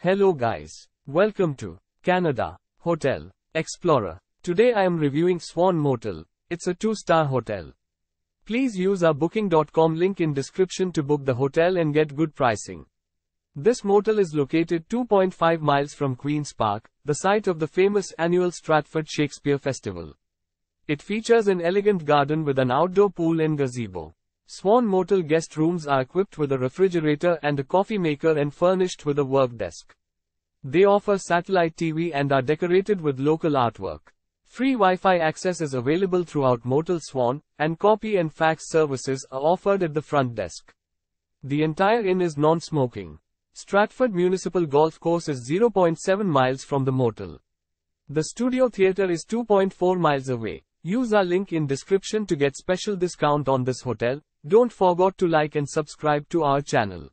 Hello guys. Welcome to Canada Hotel Explorer. Today I am reviewing Swan Motel. It's a 2-star hotel. Please use our booking.com link in description to book the hotel and get good pricing. This motel is located 2.5 miles from Queen's Park, the site of the famous annual Stratford Shakespeare Festival. It features an elegant garden with an outdoor pool and gazebo. Swan Motel guest rooms are equipped with a refrigerator and a coffee maker and furnished with a work desk. They offer satellite TV and are decorated with local artwork. Free Wi-Fi access is available throughout Motel Swan, and copy and fax services are offered at the front desk. The entire inn is non-smoking. Stratford Municipal Golf Course is 0.7 miles from the motel. The studio theater is 2.4 miles away. Use our link in description to get special discount on this hotel. Don't forget to like and subscribe to our channel.